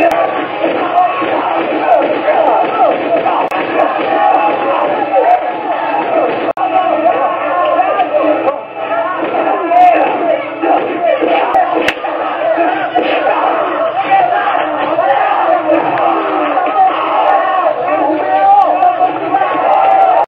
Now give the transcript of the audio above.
Deus!